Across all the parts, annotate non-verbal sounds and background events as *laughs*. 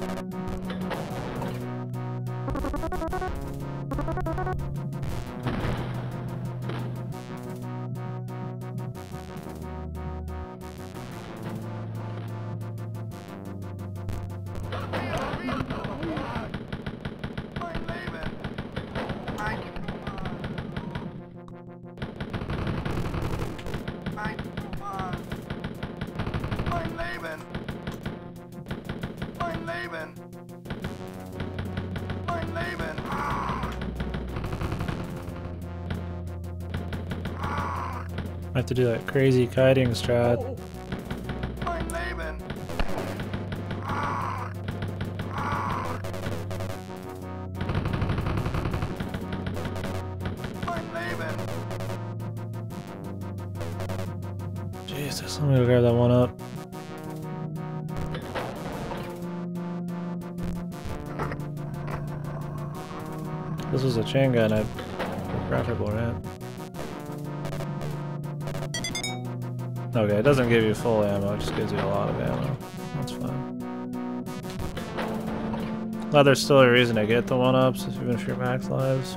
Thank you. Have to do that crazy kiting strat. Jesus, I'm gonna grab that one up. This was a chain gun, I Okay, it doesn't give you full ammo, it just gives you a lot of ammo. That's fine. Glad there's still a reason to get the one-ups, even if you're max lives.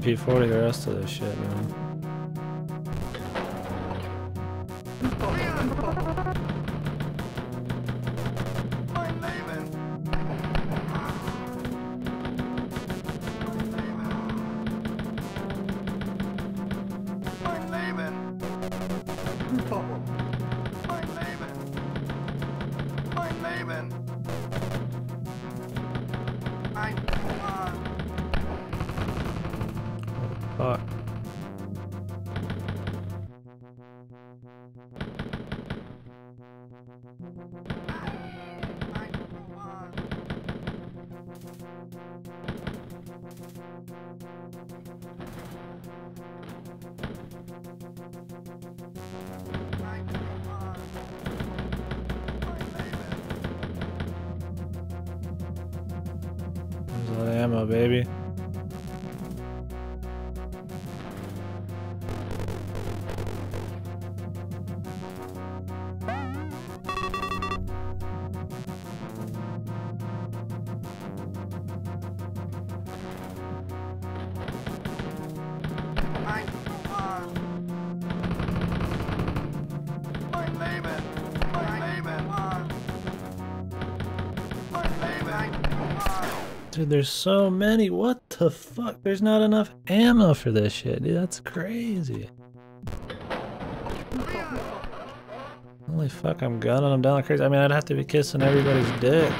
MP40 the rest of this shit, man. Dude, there's so many. What the fuck? There's not enough ammo for this shit, dude. That's crazy. Holy fuck, I'm gunning them down like crazy. I mean, I'd have to be kissing everybody's dick.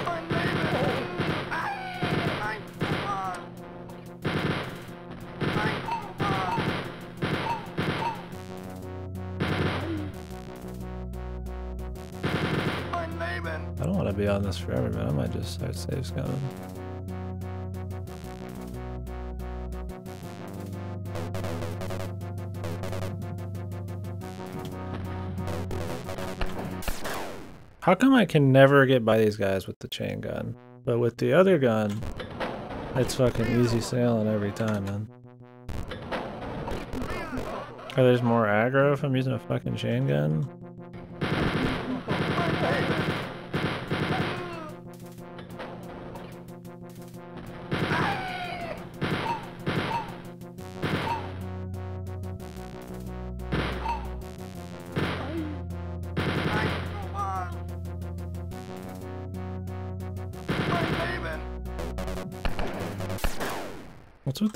I don't want to be on this forever, man. I might just start save scumming. How come I can never get by these guys with the chain gun? But with the other gun, it's fucking easy sailing every time, man. Are there's more aggro if I'm using a fucking chain gun?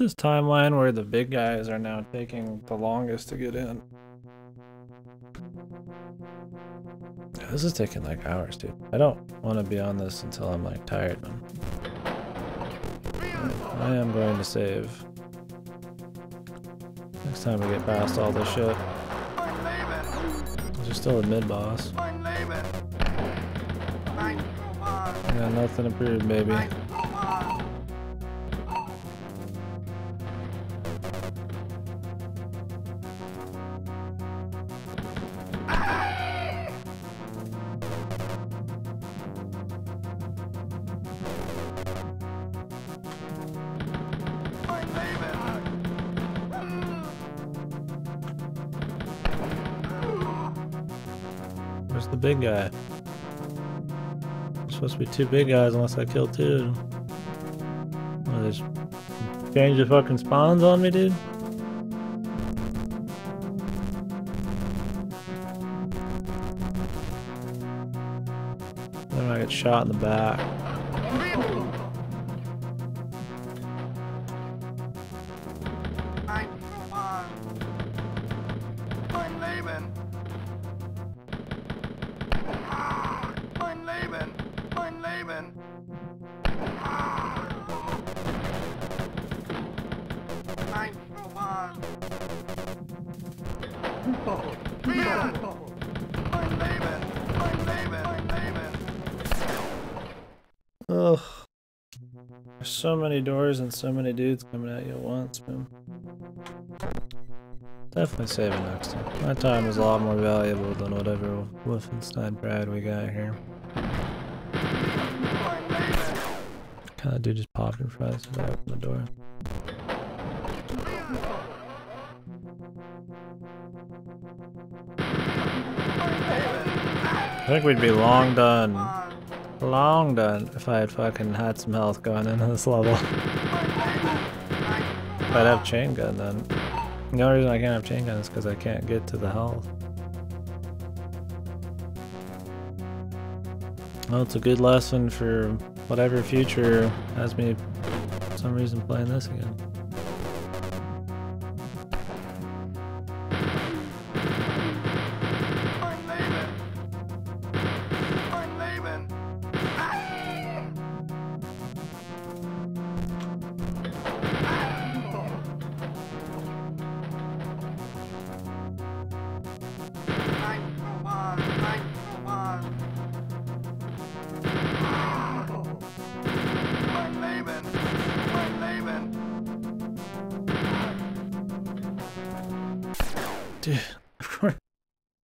This timeline where the big guys are now taking the longest to get in? This is taking like hours, dude. I don't want to be on this until I'm like tired, man. I am going to save. Next time we get past all this shit. There's still a mid-boss. I got nothing to prove, baby. Big guy? There's supposed to be two big guys unless I kill two. They just change the fucking spawns on me, dude? Then I get shot in the back. Ugh. There's so many doors and so many dudes coming at you at once, man. Definitely saving next time. My time is a lot more valuable than whatever Wolfenstein Pride we got here. Kinda dude just popped in front of us I open the door. I think we'd be long done. Long done if I had fucking had some health going into this level. if I'd have chain gun then. The only reason I can't have chain gun is because I can't get to the health. Well, it's a good lesson for whatever future has me for some reason playing this again.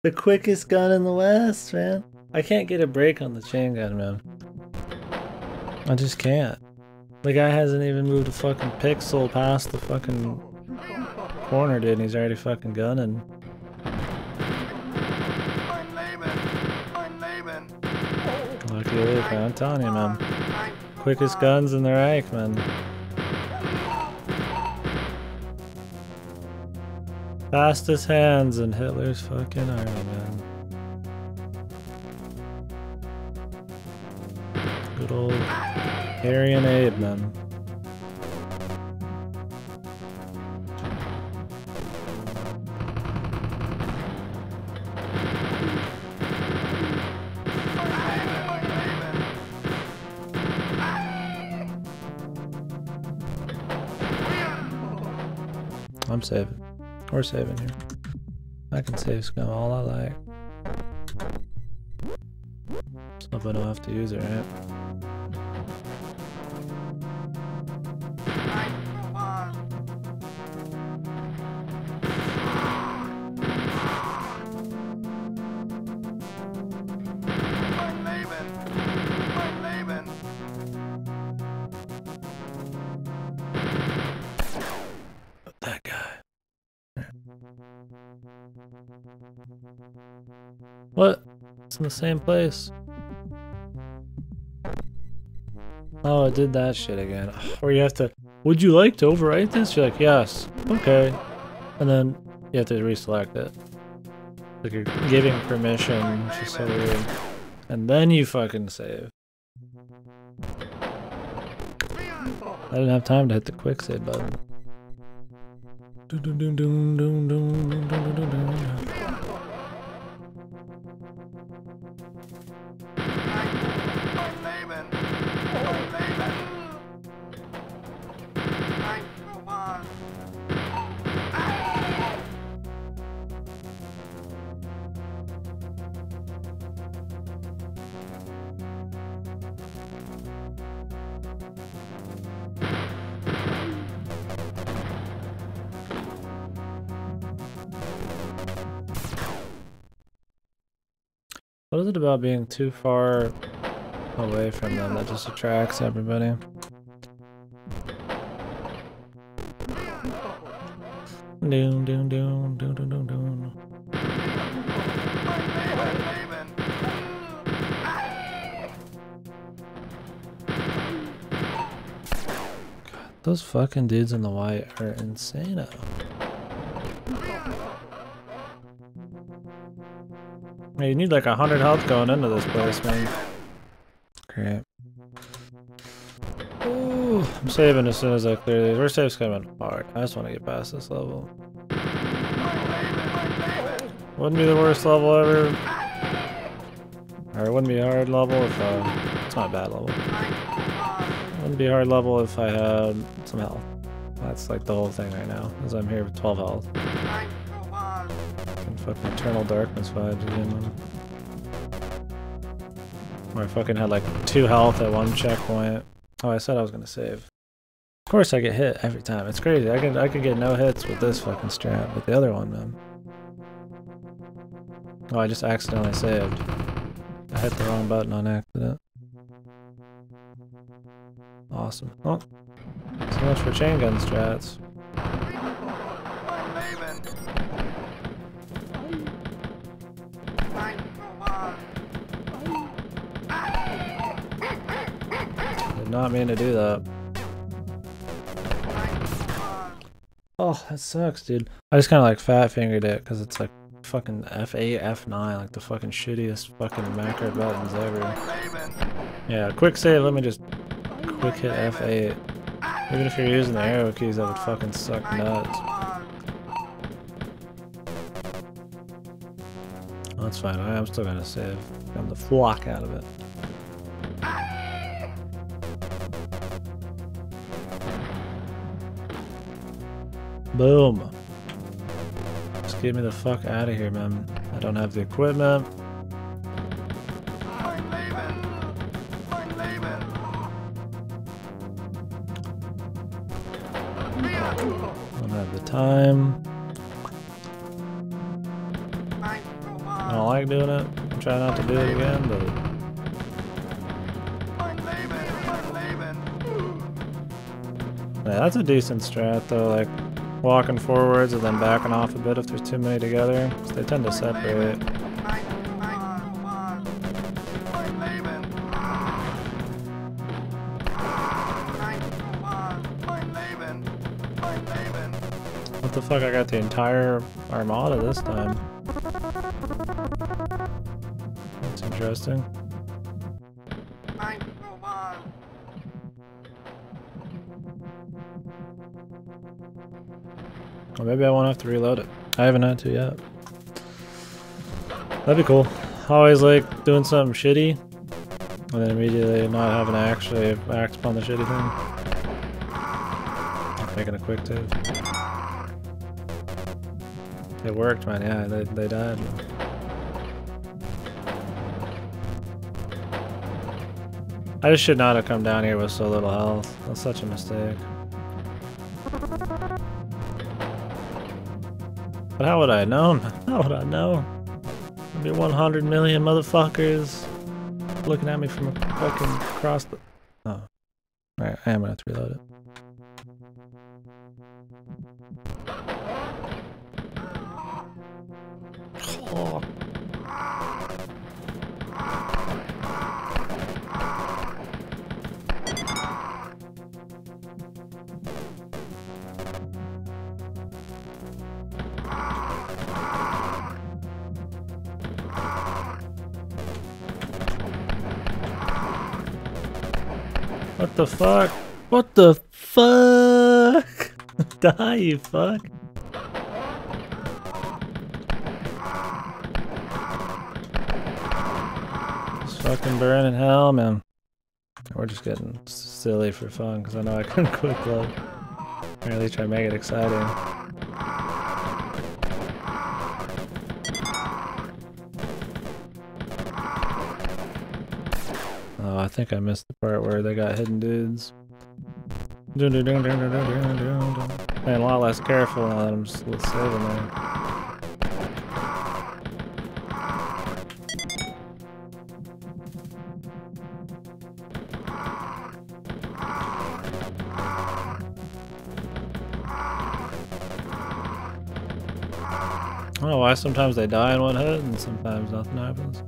The quickest gun in the West, man. I can't get a break on the chain gun, man. I just can't. The guy hasn't even moved a fucking pixel past the fucking corner, dude, and he's already fucking gunning. Lucky Luke. I'm telling you, man. Quickest guns in the Reich, man. Fastest hands in Hitler's fucking army, man. Good old Harry and Abe, man. I'm saving. We're saving here. I can save scum all I like. So I don't have to use it, right? It's in the same place. Oh, I did that shit again. Or you have to, would you like to overwrite this? You're like, yes. Okay. And then you have to reselect it. Like you're giving permission, which is so weird. And then you fucking save. I didn't have time to hit the quick save button. About being too far away from them that just attracts everybody? Doom, doom, doom, doom, doom, doom, doom. Those fucking dudes in the white are insane. You need like a hundred health going into this place, man. Crap. Ooh, I'm saving as soon as I clear these. We're save scumming hard. I just want to get past this level. Wouldn't be the worst level ever. Or it wouldn't be a hard level if uh, it's not a bad level. Wouldn't be a hard level if I had some health. That's like the whole thing right now, as I'm here with 12 health. Fucking Eternal Darkness vibes again. Where I fucking had like two health at one checkpoint. Oh, I said I was gonna save. Of course I get hit every time. It's crazy. I could I could get no hits with this fucking strap, but the other one, man. Oh, I just accidentally saved. I hit the wrong button on accident. Awesome. Oh, so much for chain gun strats. Not mean to do that. Oh, that sucks, dude. I just kind of like fat fingered it because it's like fucking F8, F9, like the fucking shittiest fucking macro buttons ever. Yeah, quick save, let me just quick hit F8. Even if you're using the arrow keys, that would fucking suck nuts. That's fine, I am still gonna save. I'm the flock out of it. Boom. Just get me the fuck out of here, man. I don't have the equipment. I don't have the time. I don't like doing it. I try not to do it again, but... Yeah, that's a decent strat though, like walking forwards and then backing off a bit if there's too many together, because they tend to separate. What the fuck, I got the entire armada this time. That's interesting. Or maybe I won't have to reload it. I haven't had to yet. That'd be cool. Always like doing something shitty, and then immediately not having to actually act upon the shitty thing. Making a quick save. It worked, man. Yeah, they, they died. I just should not have come down here with so little health. That's such a mistake. But how would I have known? How would I know? There'd be 100 million motherfuckers looking at me from fucking across the... Oh. Alright, I am gonna have to reload it. Oh. What the fuck? What the fuck? *laughs* Die, you fuck. Just fucking burning hell, man. We're just getting silly for fun because I know I can quick load. Or at least try to make it exciting. I think I missed the part where they got hidden dudes. Being a lot less careful now that I'm just saving. I don't know why sometimes they die in one hit and sometimes nothing happens.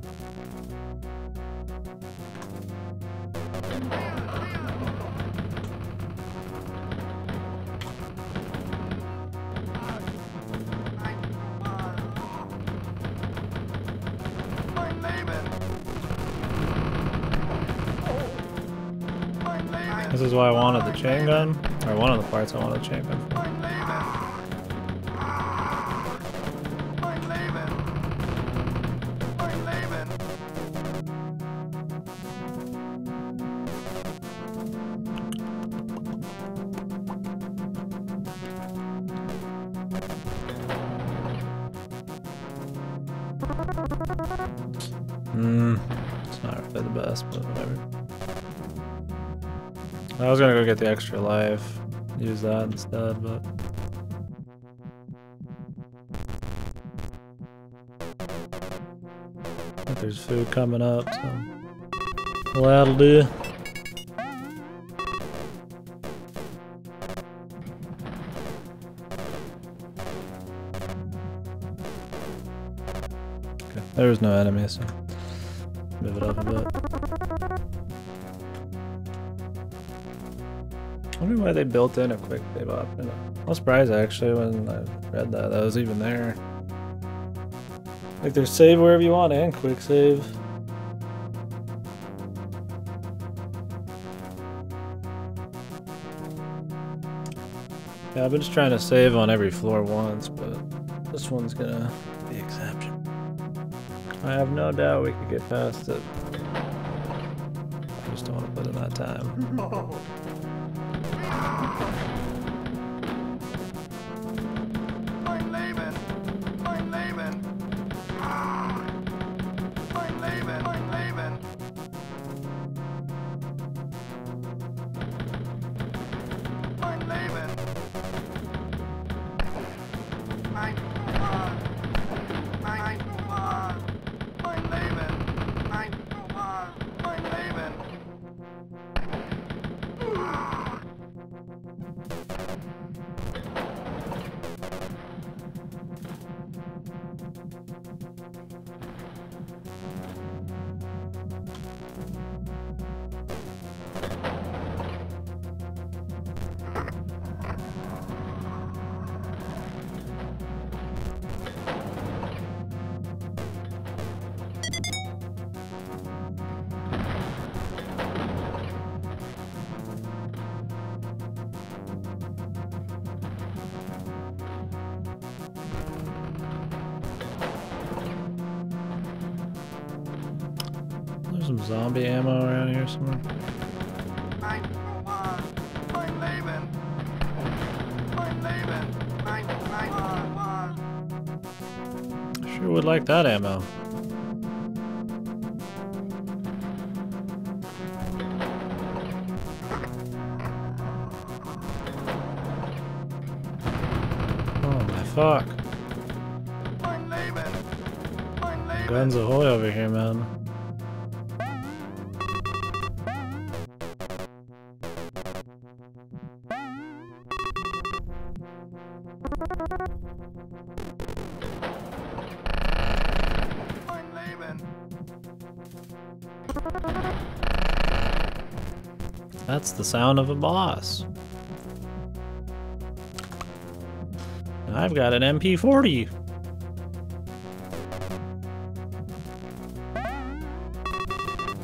Chain gun, or one of the parts I wanted the chain gun get the extra life, use that instead, but... There's food coming up, so... Well, that'll do. Okay, there was no enemy, so... They built in a quick save option. I was surprised actually when I read that that was even there. Like there's save wherever you want and quick save. Yeah, I've been just trying to save on every floor once, but this one's gonna be exception. I have no doubt we could get past it. I just don't want to put in that time. *laughs* some zombie ammo around here somewhere. Sure would like that ammo. Oh my fuck. Guns ahoy over The sound of a boss. I've got an MP40.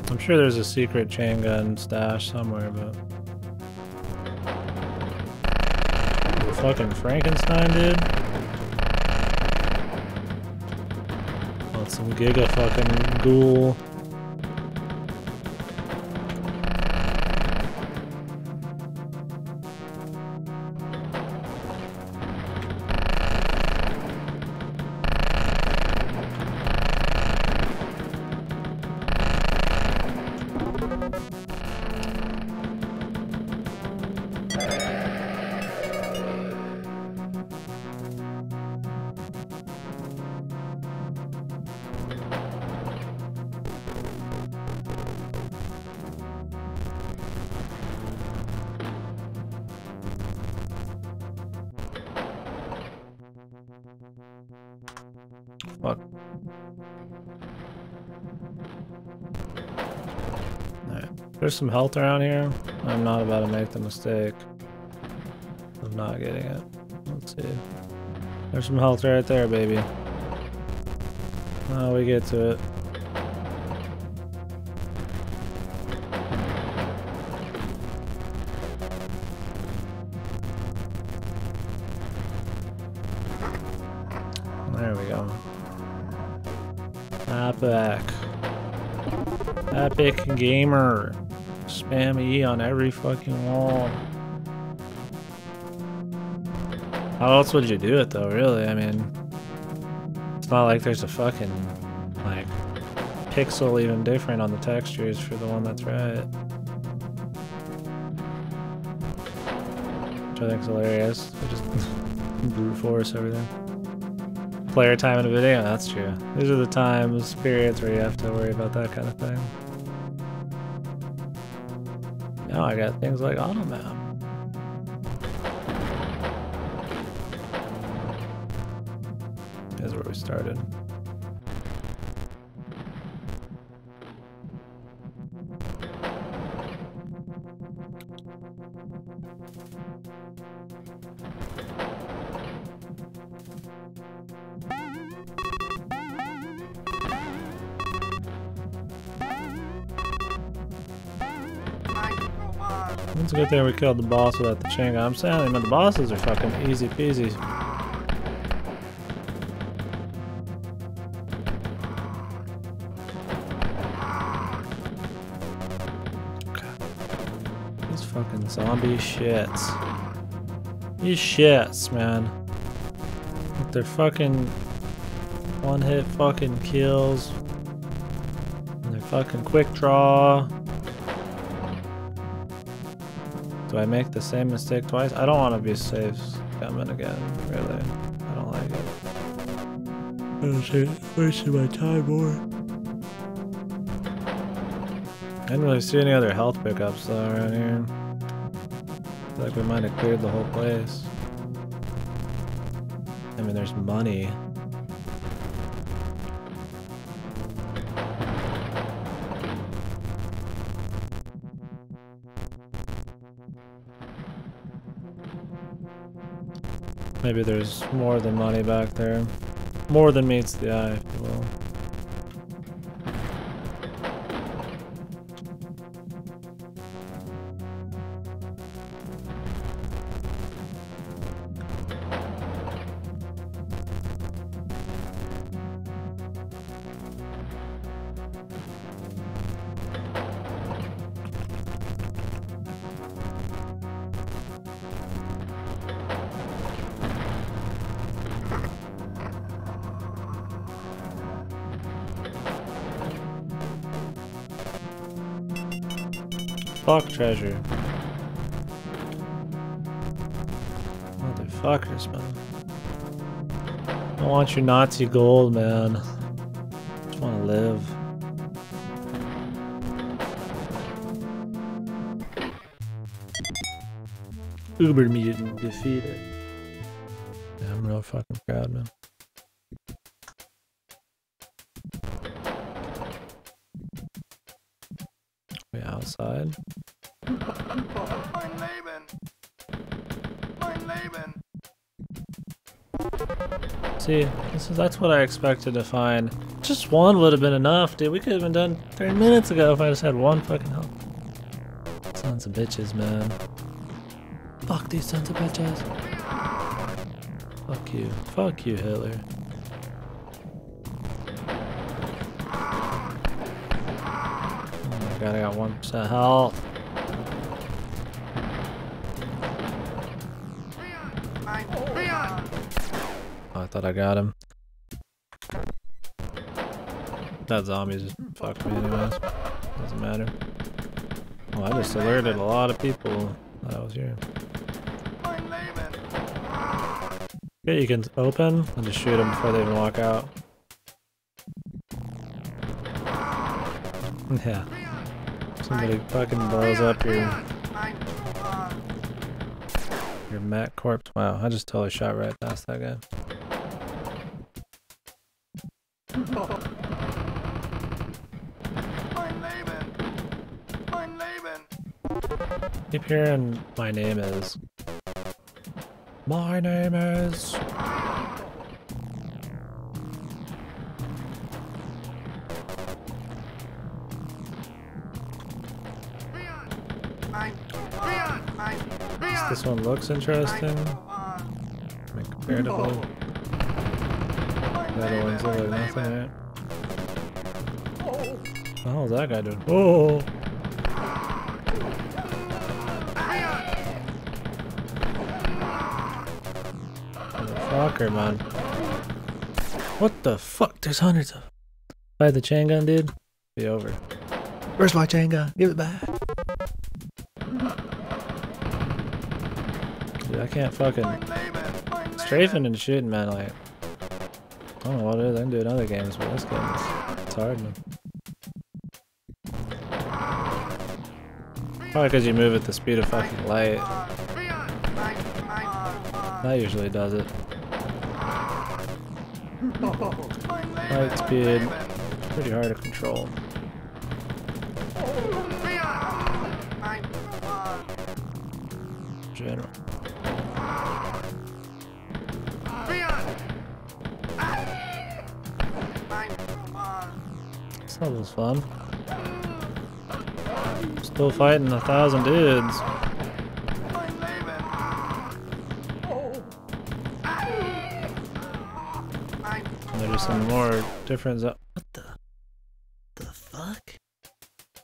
I'm sure there's a secret chain gun stash somewhere, but fucking Frankenstein, dude. Want some giga fucking ghoul. There's some health around here. I'm not about to make the mistake of not getting it. Let's see. There's some health right there, baby. Oh, we get to it. There we go. Epic. Epic Gamer. Spam E on every fucking wall. How else would you do it though, really? I mean, it's not like there's a fucking, like, pixel even different on the textures for the one that's right. Which I think's hilarious. Just *laughs* brute force everything. Player time in a video, that's true. These are the times, periods where you have to worry about that kind of thing. Now I got things like automap. Is where we started. Thing we killed the boss without the chain gun. I'm saying, man, the bosses are fucking easy peasy. These fucking zombie shits. These shits, man. With their fucking one hit fucking kills. And their fucking quick draw. Do I make the same mistake twice? I don't want to be save scumming again, really. I don't like it. I'm just wasting my time more. I didn't really see any other health pickups though around here. I feel like we might have cleared the whole place. I mean, there's money. Maybe there's more than money back there. More than meets the eye, if you will. Treasure. Motherfuckers, man. I want your Nazi gold, man. I Just want to live. Uber mutant defeated. Yeah, I'm real fucking proud, man. See, this is, that's what I expected to find. Just one would have been enough, dude. We could have been done 30 minutes ago if I just had one fucking help. Sons of bitches, man. Fuck these sons of bitches. Fuck you. Fuck you, Hitler. Oh my god, I got 1% health. Thought I got him. That zombie just fucked me anyways. Doesn't matter. Well, I just alerted a lot of people that I was here. Yeah, you can open and just shoot them before they even walk out. *laughs* Yeah. Somebody fucking blows up your your mat corpse. Wow, I just totally shot right past that guy. Hearing my name is. My name is. This one looks interesting. Comparatively. The other ones like nothing, right? Hell that guy doing? Oh! Fucker, man. What the fuck? There's hundreds of. If I had the chain gun, dude, be over. Where's my chain gun? Give it back. Dude, I can't fucking strafing and shooting, man. Like, I don't know what it is. I can do it in other games, but this game is it's hard, man. Probably because you move at the speed of fucking light. That usually does it. Light speed, pretty hard to control. General. This level's fun. Still fighting a thousand dudes. More different zo- What the? The fuck?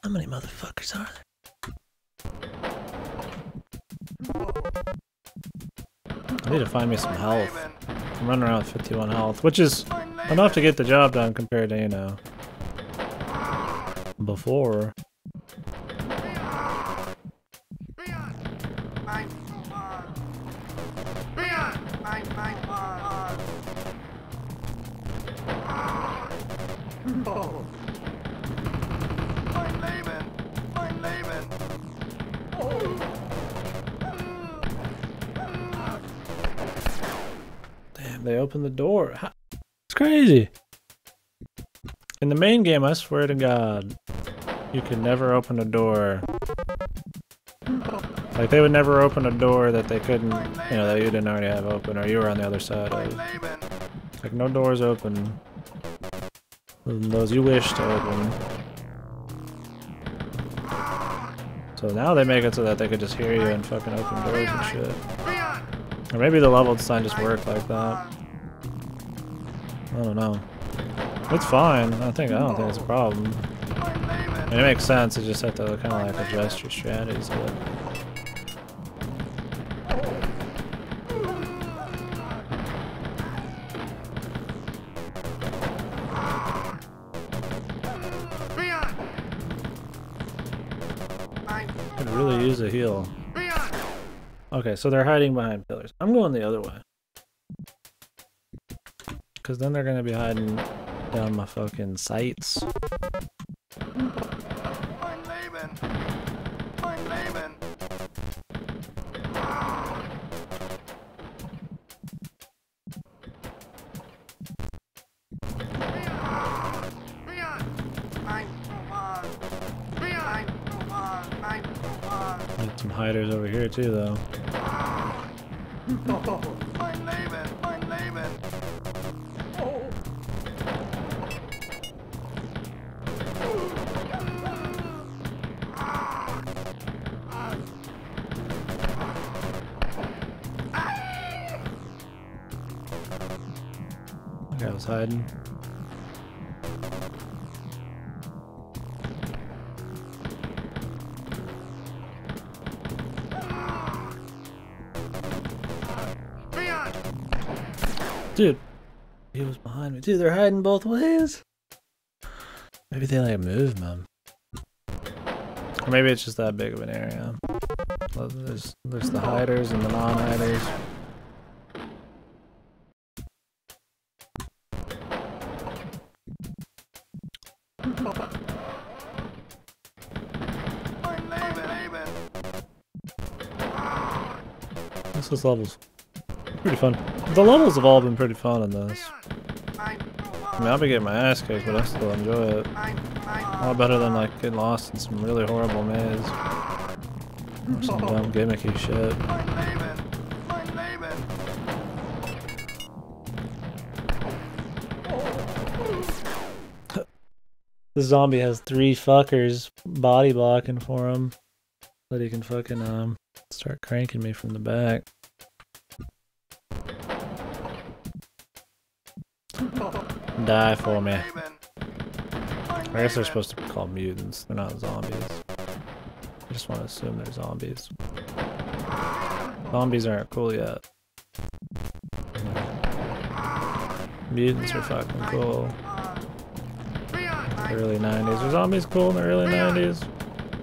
How many motherfuckers are there? I need to find me some health. I'm running around with 51 health, which is enough to get the job done compared to, you know, before. Crazy. In the main game, I swear to God, you could never open a door. Like they would never open a door that they couldn't, you know, that you didn't already have open, or you were on the other side of. Like no doors open. Those you wish to open. So now they make it so that they could just hear you and fucking open doors and shit. Or maybe the level design just worked like that. I don't know. It's fine. I think I don't think it's a problem. I mean, it makes sense. You just have to kind of like adjust your strategies. But could really use a heal. Okay, so they're hiding behind pillars. I'm going the other way. Because then they're going to be hiding down my fucking sights. Got some hiders over here too, though. *laughs* Leon! Dude, he was behind me. Dude, they're hiding both ways. Maybe they like move, man. Or maybe it's just that big of an area. There's there's the hiders and the non-hiders. This levels. Pretty fun. The levels have all been pretty fun in this. I mean, I'll be getting my ass kicked, but I still enjoy it. A lot better than like getting lost in some really horrible maze. Or some *laughs* dumb gimmicky shit. mein Leben! Mein Leben! The zombie has three fuckers body blocking for him. That he can fucking um start cranking me from the back. Die for me. I guess they're supposed to be called mutants. They're not zombies. I just want to assume they're zombies. Zombies aren't cool yet. Mutants are fucking cool. Early 90s. Were zombies cool in the early 90s?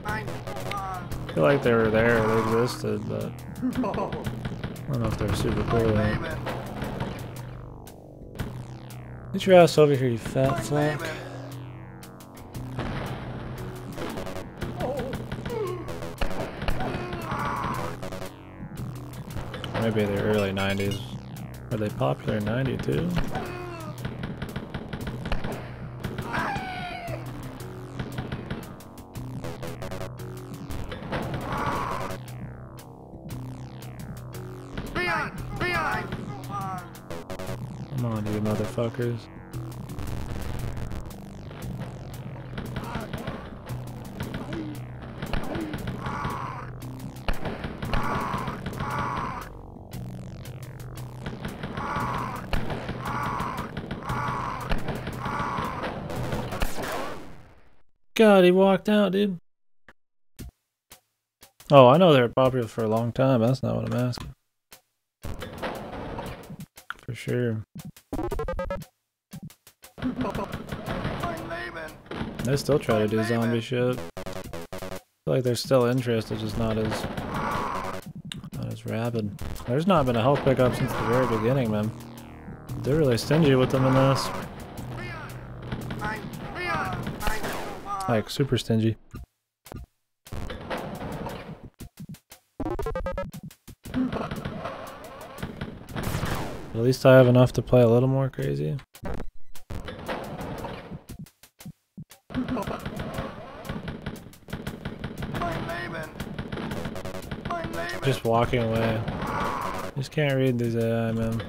I feel like they were there, they existed, but *laughs* I don't know if they're super cool yet. Get your ass over here, you fat fuck. Maybe they're early 90s. Were they popular in 92? Motherfuckers. God, he walked out, dude. Oh, I know they're popular for a long time. That's not what I'm asking. For sure. They still try to do zombie shit. feel like they're still interested, just not as not as rabid. There's not been a health pickup since the very beginning, man. They're really stingy with them in this. Like super stingy. At least I have enough to play a little more crazy. Just walking away. Just can't read these AI, man.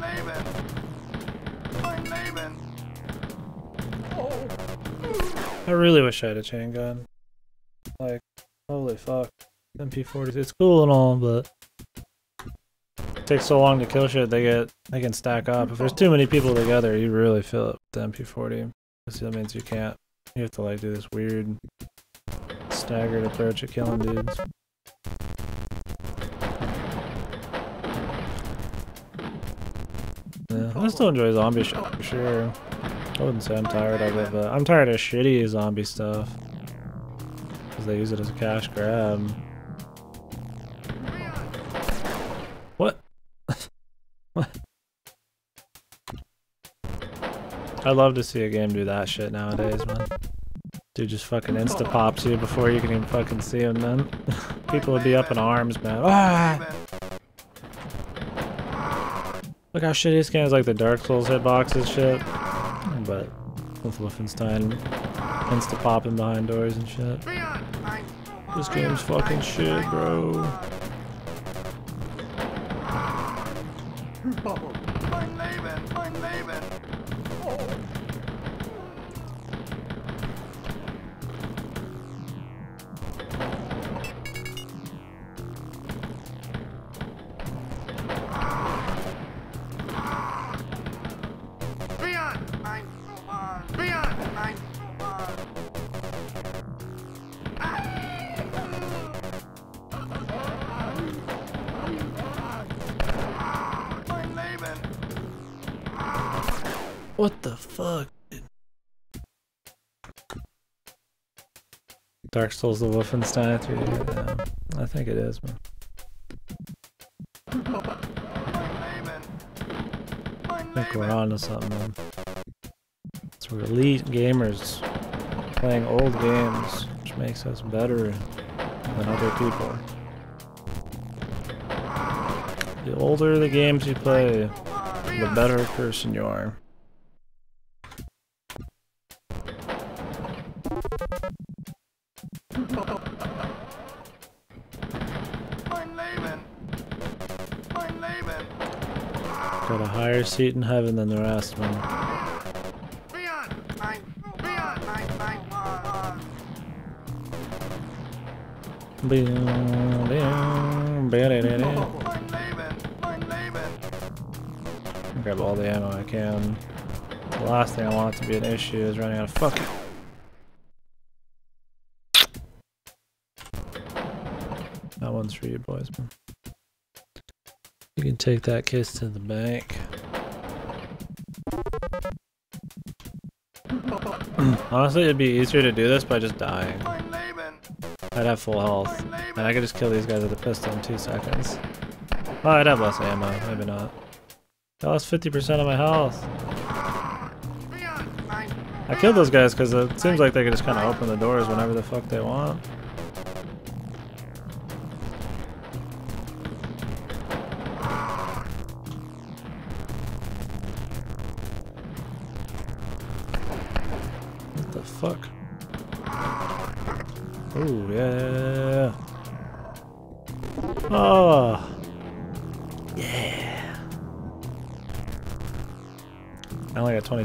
Leben! Mein Leben! I really wish I had a chain gun. Like, holy fuck. MP40s. It's cool and all, but takes so long to kill shit. They get they can stack up. If there's too many people together, you really it with the MP40. That's- That means you can't. You have to like do this weird staggered approach at killing dudes. Yeah, I still enjoy zombie shit for sure. I wouldn't say I'm tired of it, but I'm tired of shitty zombie stuff. Because they use it as a cash grab. I'd love to see a game do that shit nowadays, man. Dude just fucking insta pops you before you can even fucking see him, man. *laughs* People would be up in arms, man. Ah! Look how shitty this game is like the Dark Souls hitboxes shit. But with Wolfenstein insta popping behind doors and shit. This game's fucking shit, bro. *laughs* Mein Dark Souls the Wolfenstein 3D. Yeah, I think it is, man. I think we're on to something, man. It's we're elite gamers playing old games, which makes us better than other people. The older the games you play, the better person you are. Got a higher seat in heaven than the rest, man. Grab all the ammo I can. The last thing I want to be an issue is running out of fucking. That one's for you boys, man. You can take that case to the bank. Honestly, it'd be easier to do this by just dying. I'd have full health. And I could just kill these guys with a pistol in two seconds. Oh, I'd have less ammo. Maybe not. I lost 50% of my health. I killed those guys because it seems like they can just kind of open the doors whenever the fuck they want.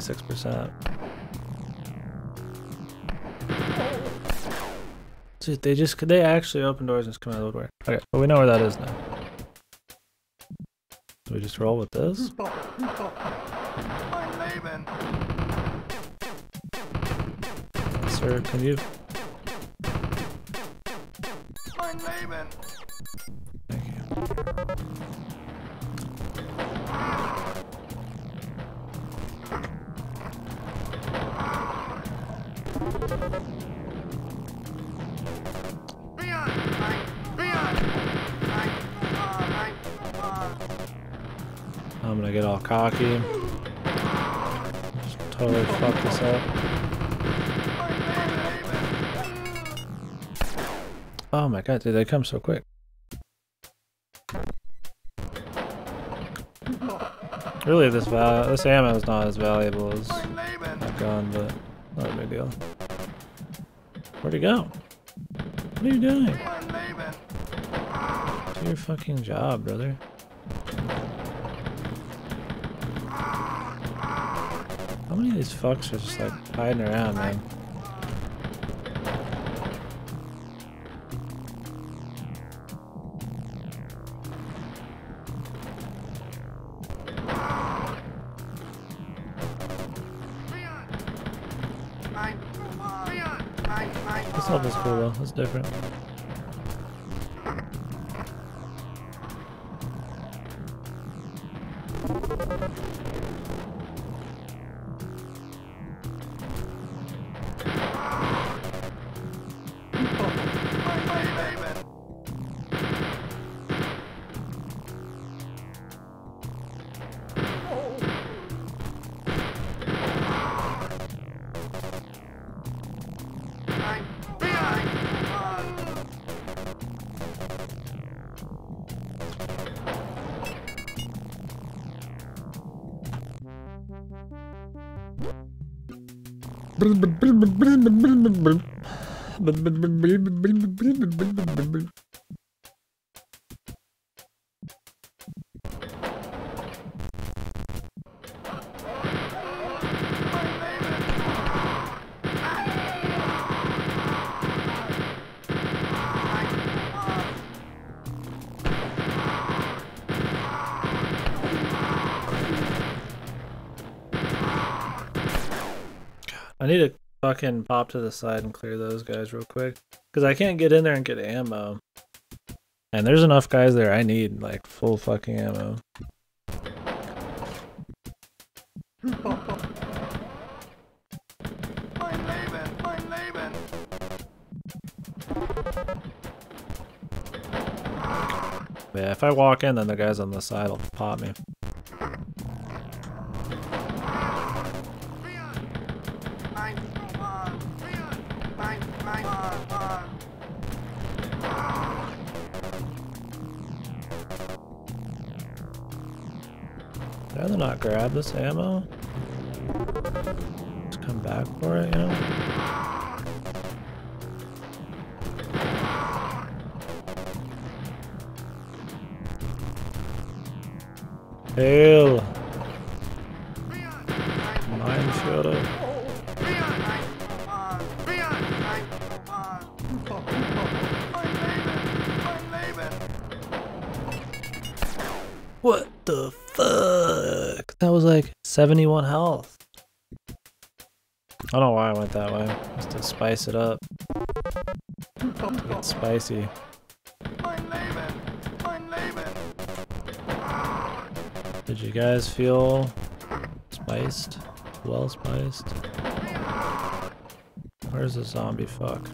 26%. Dude, they just could they actually open doors and just come out of the woodwork. Okay, but we know where that is now. Do we just roll with this? Sir, can you? Oh my god, did they come so quick. Really, this val this ammo is not as valuable as that gun, but not a big deal. Where'd he go? What are you doing? Do your fucking job, brother. How many of these fucks are just like hiding around, man? Different. but, but, but, fucking pop to the side and clear those guys real quick. Because I can't get in there and get ammo. And there's enough guys there I need, like, full fucking ammo. Yeah, if I walk in, then the guys on the side will pop me. Grab this ammo. Just come back for it, you know? Hail! 71 health. I don't know why I went that way. Just to spice it up. Get spicy. Did you guys feel spiced? Well spiced? Where's the zombie fuck?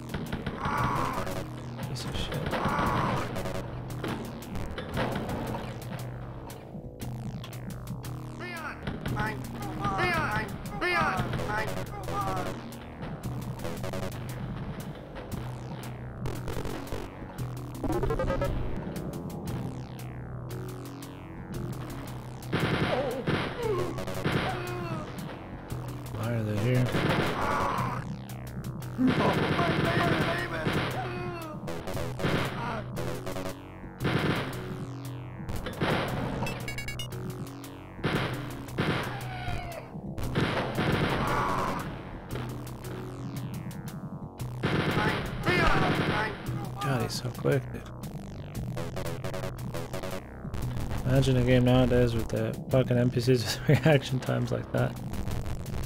Imagine a game nowadays with the fucking NPCs with *laughs* reaction times like that.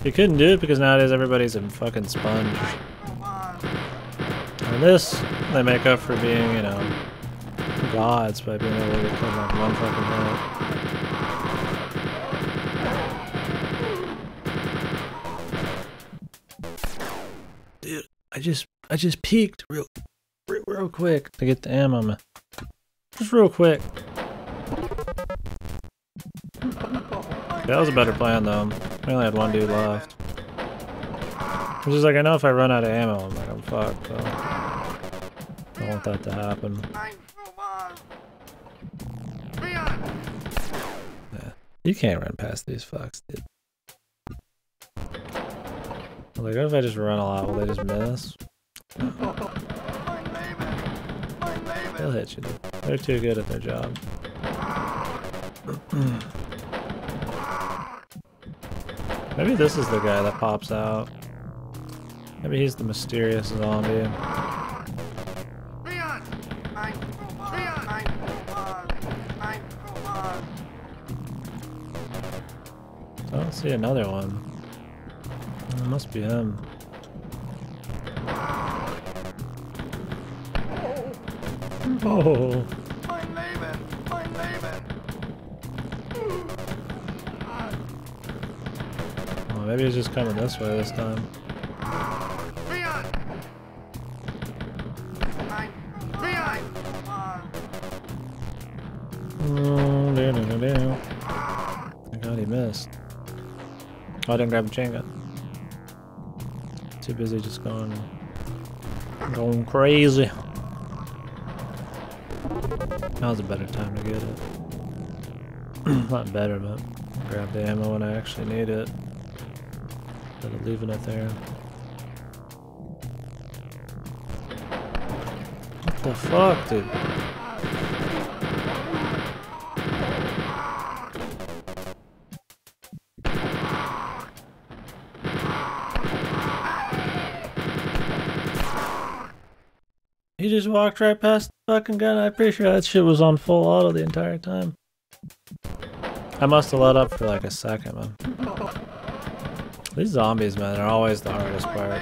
You couldn't do it because nowadays everybody's a fucking sponge. And this, they make up for being, you know, gods by being able to killed like one fucking hit. Dude, I just, I just peeked real, real, real quick to get the ammo. Just real quick. That was a better plan though. We only had one dude left. Which is like, I know if I run out of ammo, I'm like, I'm fucked, so. I don't want that to happen. Yeah. You can't run past these fucks, dude. Like, what if I just run a lot? Will they just miss? They'll hit you, dude. They're too good at their job. *clears throat* Maybe this is the guy that pops out. Maybe he's the mysterious zombie. I don't see another one. It must be him. Oh. Maybe he's just coming this way this time. Oh, there, there, there. My god, he missed. Oh, I didn't grab the chain gun. Too busy just going, going crazy. Now's a better time to get it. *clears throat* Not better, but grab the ammo when I actually need it. Instead of leaving it there. What the fuck, dude? He just walked right past the fucking gun. I'm pretty sure that shit was on full auto the entire time. I must have let up for like a second, man. These zombies, man, are always the hardest part.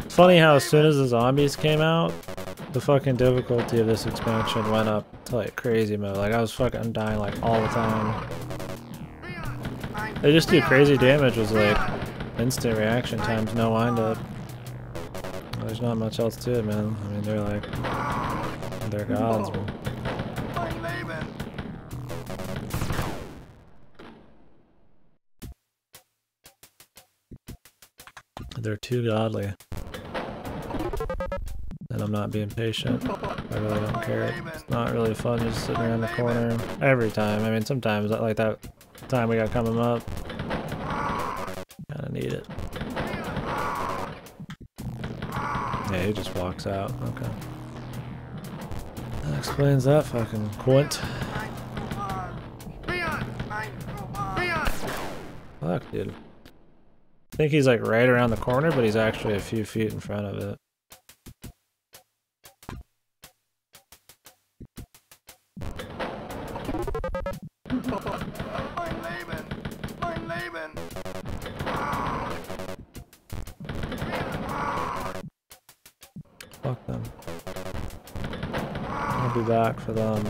It's funny how as soon as the zombies came out, the fucking difficulty of this expansion went up to like crazy mode. Like I was fucking dying like all the time. They just do crazy damage with like instant reaction times, no wind up. There's not much else to it, man. I mean, they're like, they're gods, They're too godly. And I'm not being patient. I really don't care. It's not really fun just sitting around the corner every time. I mean, sometimes like that time we got coming up. Kinda need it. Yeah, he just walks out. Okay. That explains that fucking quint. Fuck, dude. I think he's like right around the corner, but he's actually a few feet in front of it. Fuck them. I'll be back for them.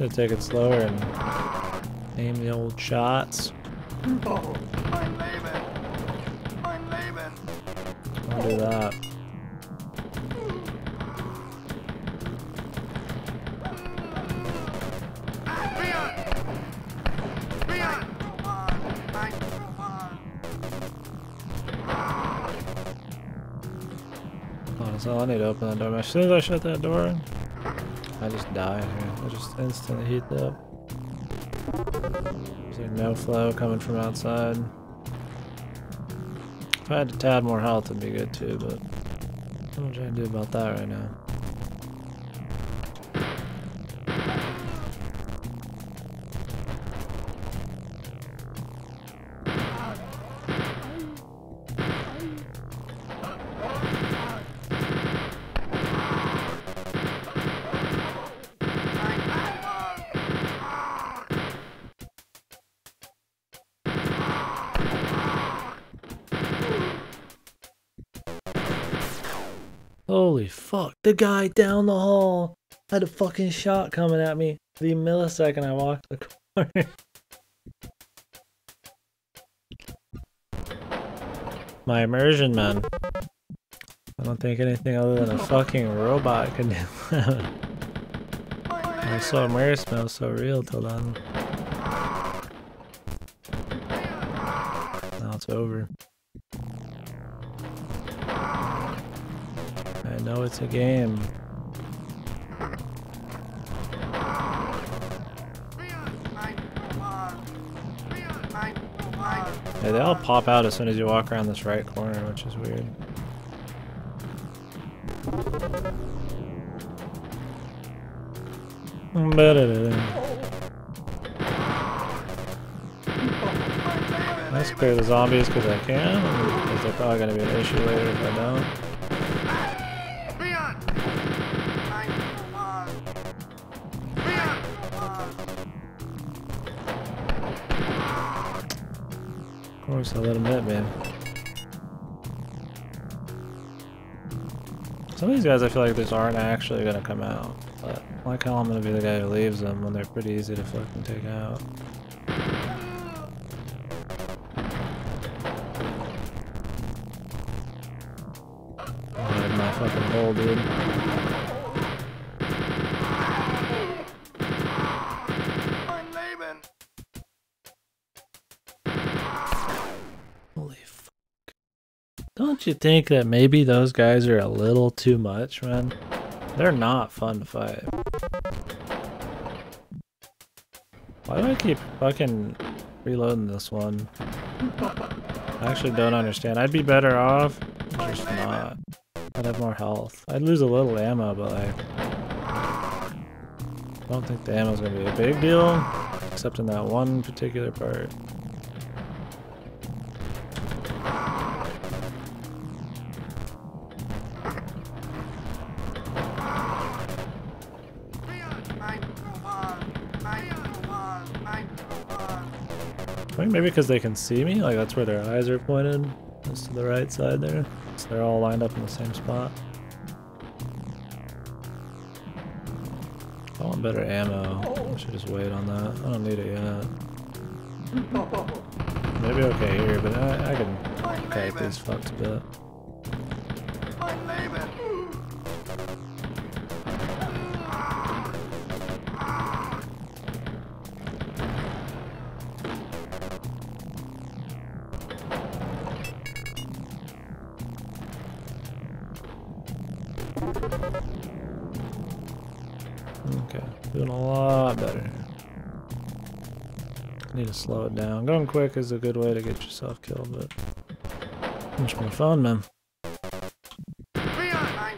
I'm gonna take it slower and aim the old shots. Mein Leben! Mein Leben! I'll do that. Oh, so I need to open that door. As soon as I shut that door, I just die here. I just instantly heat up. There's like no flow coming from outside. If I had a tad more health, it'd be good too, but what am I trying to do about that right now? The guy down the hall had a fucking shot coming at me the millisecond I walked the corner. *laughs* My immersion, man. I don't think anything other than a fucking robot can do that. *laughs* I saw immersed smell so real till then. Now it's over. I know it's a game. Yeah, they all pop out as soon as you walk around this right corner, which is weird. Let's clear the zombies because I can, because they're probably going to be an issue later if I don't. Course, I let him me. Some of these guys I feel like these aren't actually gonna come out. But like how I'm gonna be the guy who leaves them when they're pretty easy to fucking take out. Don't you think that maybe those guys are a little too much, man? They're not fun to fight. Why do I keep fucking reloading this one? I actually don't understand. I'd be better off just not. I'd have more health. I'd lose a little ammo, but like... I don't think the ammo's gonna be a big deal, except in that one particular part. Maybe because they can see me, like that's where their eyes are pointed. That's to the right side there. So they're all lined up in the same spot. I want better ammo. I should just wait on that. I don't need it yet. Maybe okay here, but I, I can take these fucks a bit. Slow it down. Going quick is a good way to get yourself killed, but much more fun, man. Leon, mine.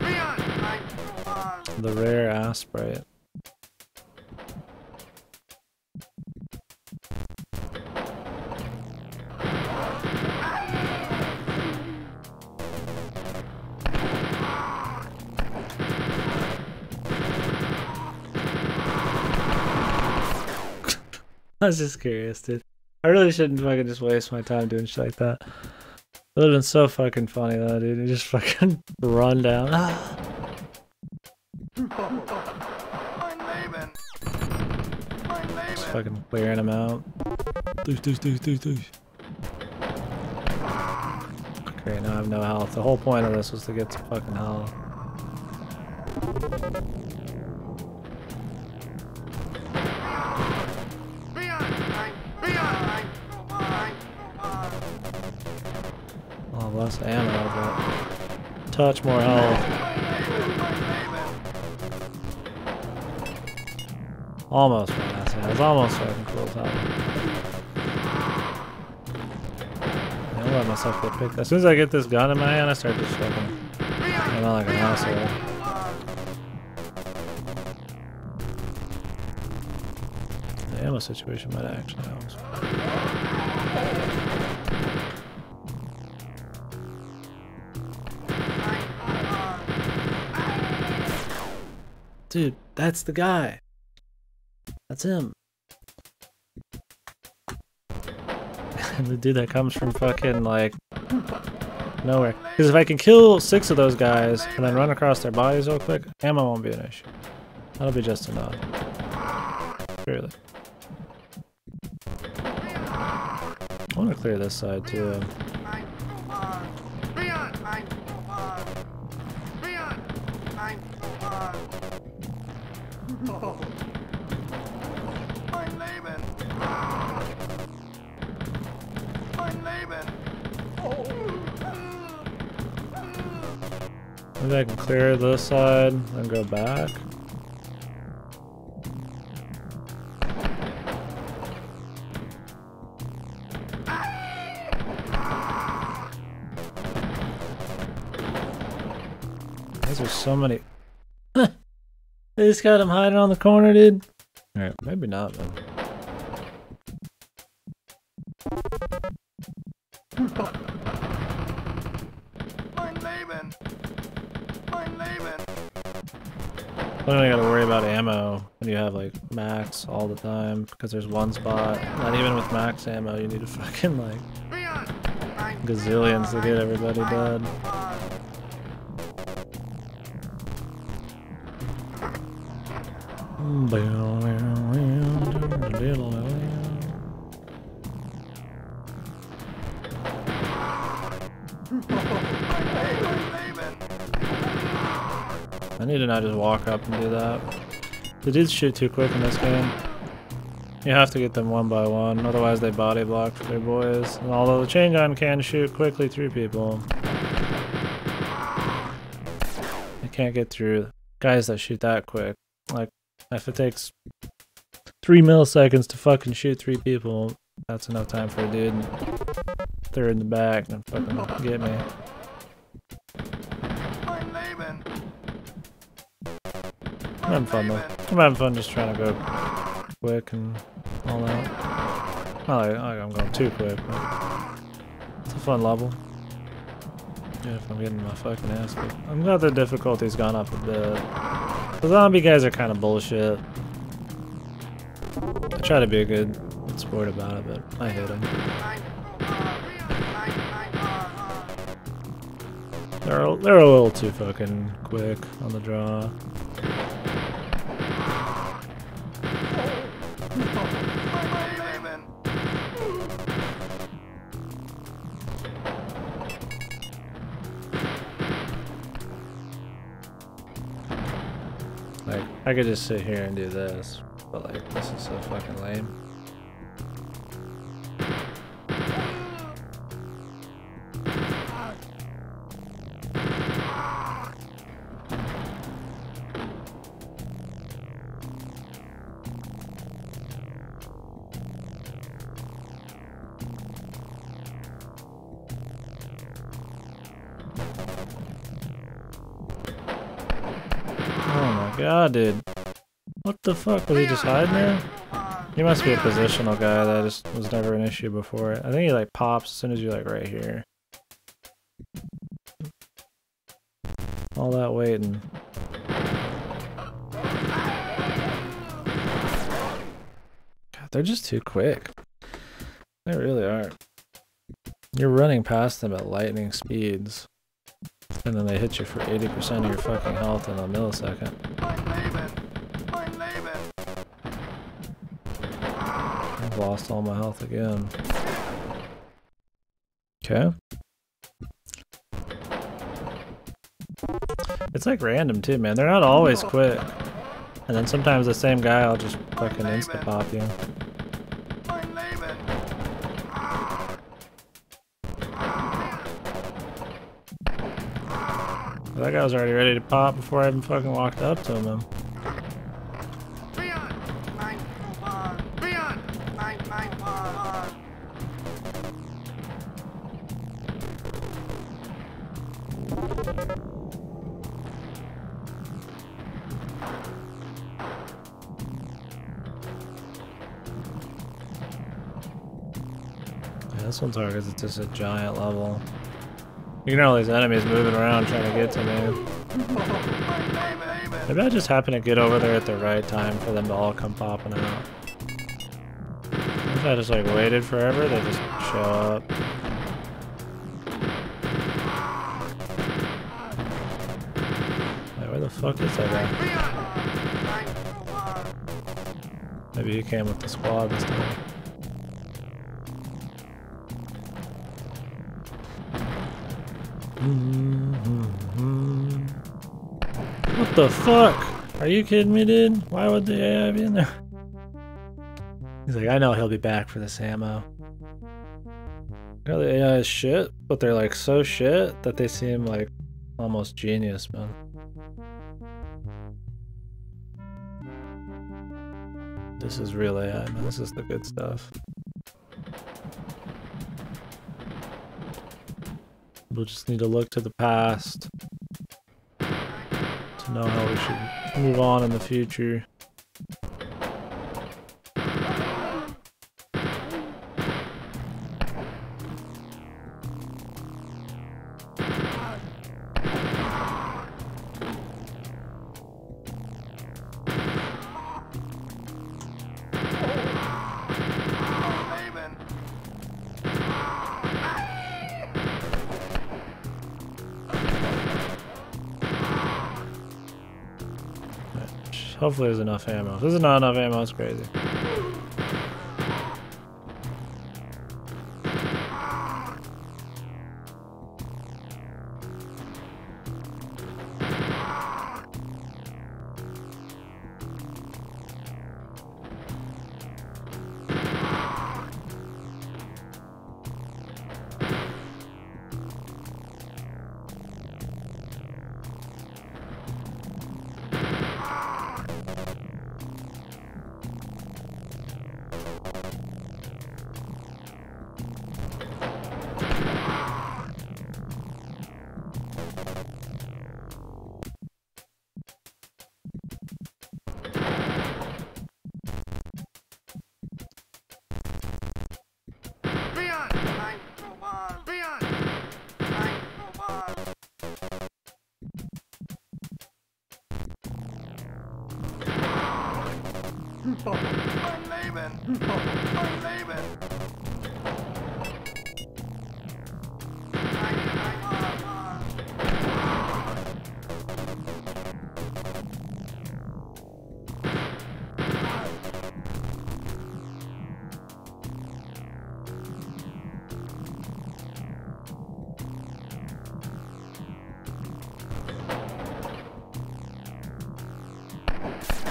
Leon. The rare Asprite. I was just curious, dude. I really shouldn't fucking just waste my time doing shit like that. It would have been so fucking funny though, dude. You just *laughs* fucking run down. Ah. Mein Just fucking clearing him out. Doosh, doosh, doosh, doosh, doosh. Great, now I have no health. The whole point of this was to get to fucking health. Less ammo, but touch more health. Almost. I say. I was almost fucking cool as hell. I'll let myself get picked. As soon as I get this gun in my hand, I start just fucking. I'm not like an asshole. Ammo situation might actually help. Dude, that's the guy. That's him. *laughs* the dude that comes from fucking like nowhere. Because if I can kill six of those guys and then run across their bodies real quick, ammo won't be an issue. That'll be just enough. Surely. I want to clear this side too. Maybe I can clear this side and go back. These are so many. *laughs* they just got him hiding on the corner, dude. Alright, maybe not, man. I don't gotta worry about ammo when you have like max all the time because there's one spot. Not even with max ammo, you need to *laughs* fucking like gazillions to get everybody dead. Need to not just walk up and do that. The dudes shoot too quick in this game. You have to get them one by one, otherwise they body block for their boys. And although the chain gun can shoot quickly through people, you can't get through guys that shoot that quick. Like, if it takes three milliseconds to fucking shoot three people, that's enough time for a dude third in the back and fucking get me. I'm having fun though. I'm having fun just trying to go quick and all that. Like, like I'm going too quick, it's a fun level. Yeah, if I'm getting my fucking ass kicked. I'm glad the difficulty's gone up a bit. The zombie guys are kind of bullshit. I try to be a good sport about it, but I hate them. They're they're a little too fucking quick on the draw. I could just sit here and do this, but like, this is so fucking lame. Dude. What the fuck? Was he just hiding there? He must be a positional guy that just was never an issue before. I think he like pops as soon as you're like right here. All that waiting. God, they're just too quick. They really are. You're running past them at lightning speeds. And then they hit you for 80% of your fucking health in a millisecond. I've lost all my health again. Okay. It's like random too, man. They're not always quick. And then sometimes the same guy I'll just fucking insta pop you. That guy was already ready to pop before I even fucking walked up to him. Because it's just a giant level. You can all these enemies moving around trying to get to me. Maybe I just happen to get over there at the right time for them to all come popping out. If I just like waited forever, they just show up. Wait, where the fuck is that guy? Maybe he came with the squad this time. The fuck? Are you kidding me, dude? Why would the AI be in there? He's like, I know he'll be back for this ammo. You know, the AI is shit, but they're like so shit that they seem like almost genius, man. This is real AI, man. This is the good stuff. We'll just need to look to the past know how we should move on in the future. Hopefully there's enough ammo. If there's not enough ammo, it's crazy.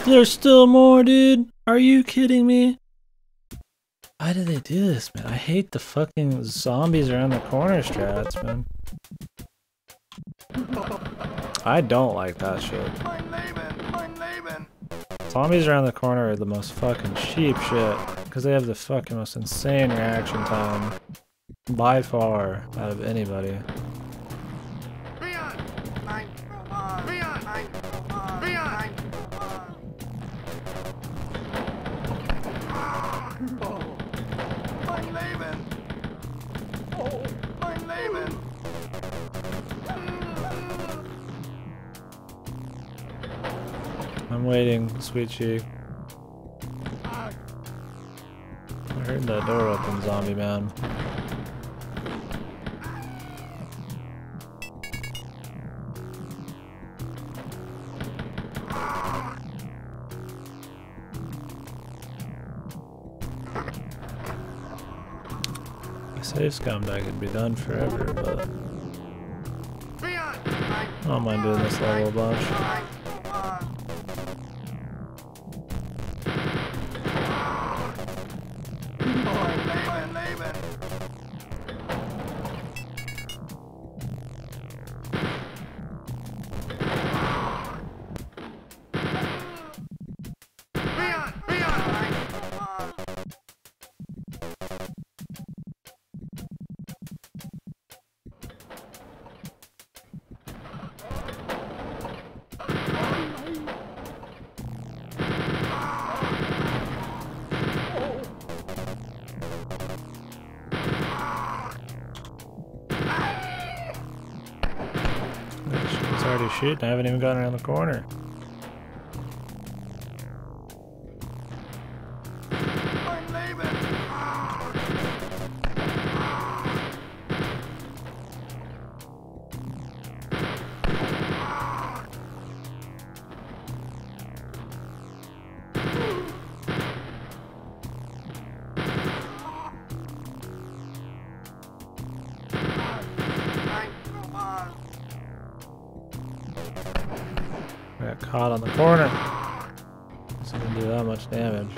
There's still more, dude. Are you kidding me? Why do they do this, man? I hate the fucking zombies around the corner strats, man. I don't like that shit. Zombies around the corner are the most fucking cheap shit. Because they have the fucking most insane reaction time. By far, out of anybody. Waiting, sweet cheek. I heard that door open, zombie man. I say scumbag could be done forever, but I don't mind doing this level a bunch. I haven't even gotten around the corner. Caught on the corner. This didn't do that much damage.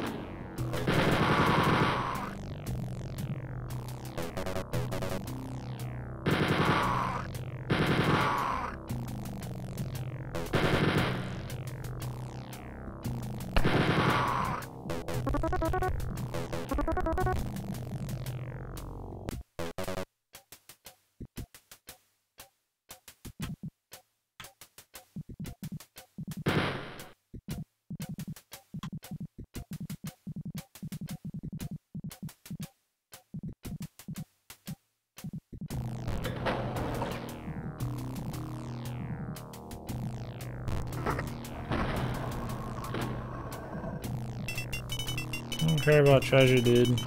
Care about treasure, dude.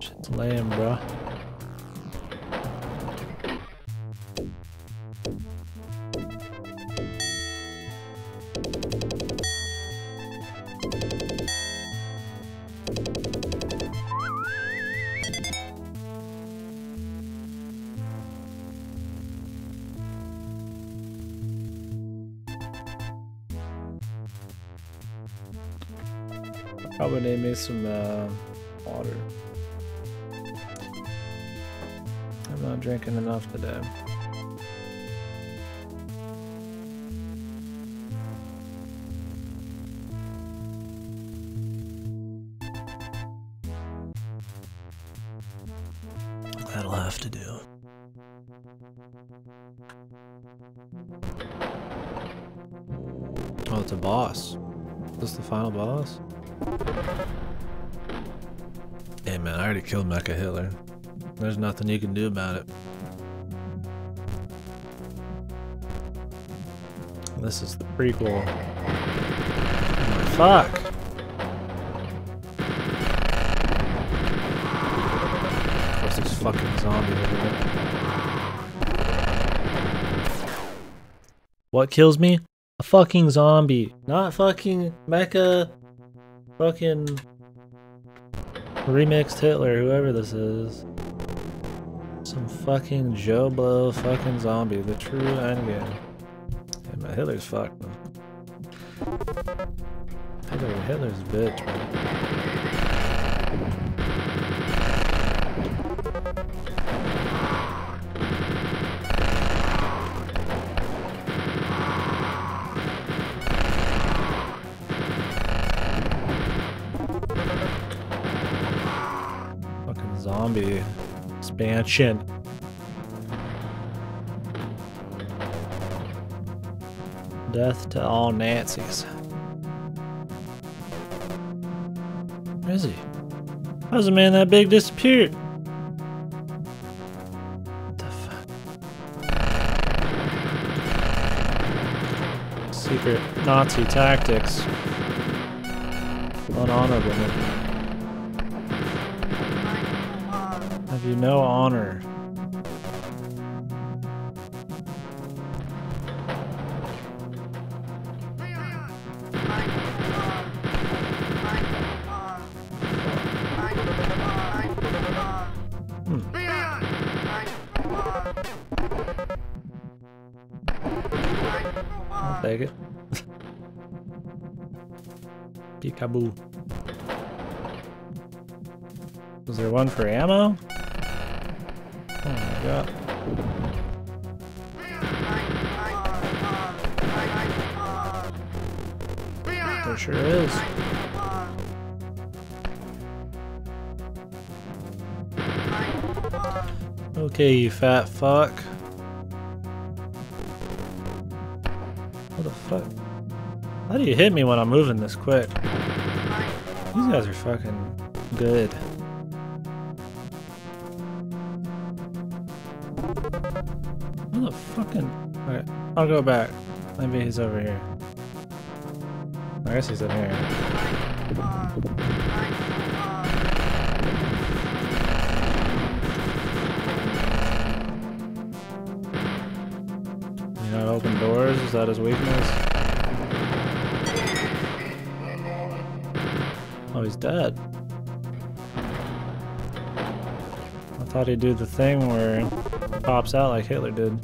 Shit's lame, bro. Some uh, water. I'm not drinking enough today. Killed Mecha Hitler. There's nothing you can do about it. This is the prequel. Fuck! Course, there's fucking zombie over there. What kills me? A fucking zombie. Not fucking mecha. Fucking remixed Hitler, whoever this is. Some fucking Joe Blow fucking zombie, the true endgame. Yeah, my Hitler's fucked. Hitler, Hitler's bitch, man. Expansion. Death to all Nazis. Where is he? How's a man that big disappeared? What the fuck? Secret Nazi tactics. Unhonorable. You no honor? Hmm. It. *laughs* Peekaboo. Was there one for ammo? God. There sure is. Okay, you fat fuck. What the fuck? How do you hit me when I'm moving this quick? These guys are fucking good. The fucking... Okay, I'll go back. Maybe he's over here. I guess he's in here. You know, open doors? Is that his weakness? Oh, he's dead. I thought he'd do the thing where it pops out like Hitler did.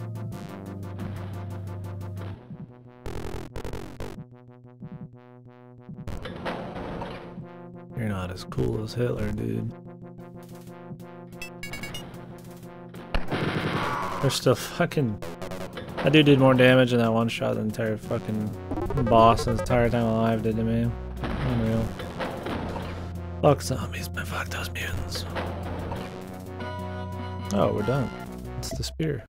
Cool as Hitler, dude. They're still fucking. That dude did more damage in that one shot than the entire fucking boss his entire time alive did to me. Unreal. Fuck zombies, man. Fuck those mutants. Oh, we're done. It's the spear.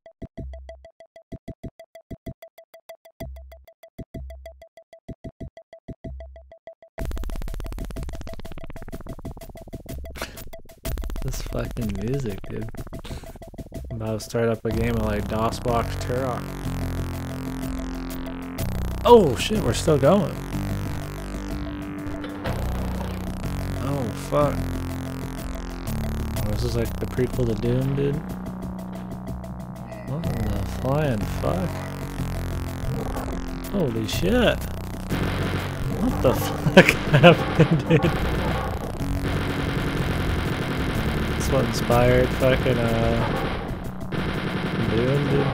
Fucking music, dude. I'm about to start up a game of like DOSBox Turok. Oh shit, we're still going. Oh fuck. Oh, this is like the prequel to Doom, dude. What in the flying fuck? Holy shit. What the *laughs* fuck happened, dude? This what inspired fucking uh Doom, dude.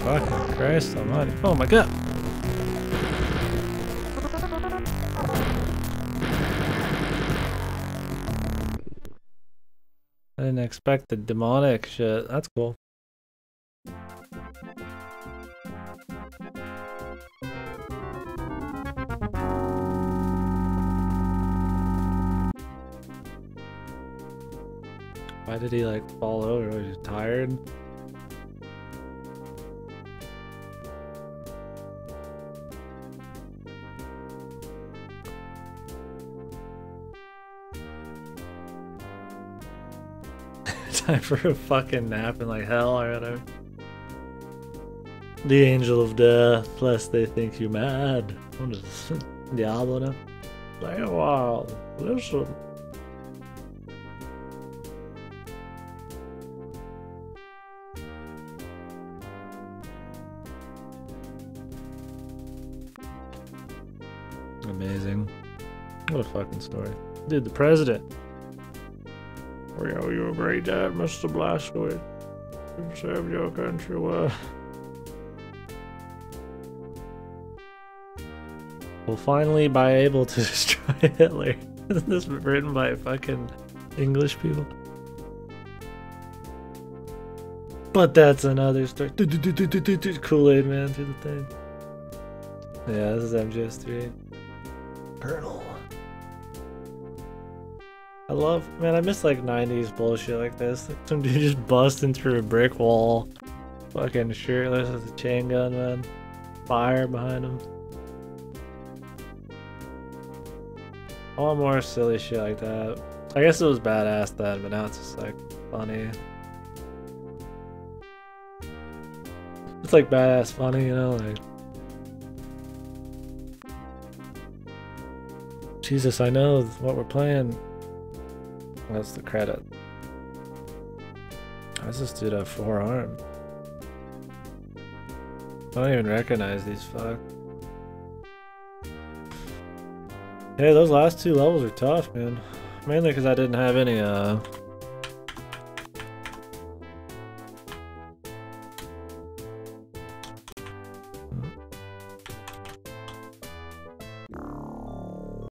Fucking Christ almighty. Oh my god. I didn't expect the demonic shit. That's cool. Why did he like fall over? Was he tired? *laughs* Time for a fucking nap in like hell or whatever. The angel of death, lest they think you mad. Is *laughs* this? Diablo now? While. Listen. Amazing. What a fucking story. Dude, the president. We owe you a great debt, Mr. Blazkowicz. You've served your country well. We'll finally be able to *laughs* destroy Hitler. Isn't this written by fucking English people? But that's another story. Kool-Aid man through the thing. Yeah, this is MGS3. Colonel. I love, man, I miss like 90s bullshit like this. Like *laughs* some dude just busting through a brick wall, fucking shirtless with a chain gun, man. Fire behind him. All more silly shit like that. I guess it was badass then, but now it's just like funny. It's like badass funny, you know, like Jesus, I know what we're playing. That's the credit. Does this dude have four? I don't even recognize these fuck. Hey, those last two levels are tough, man. Mainly because I didn't have any, uh,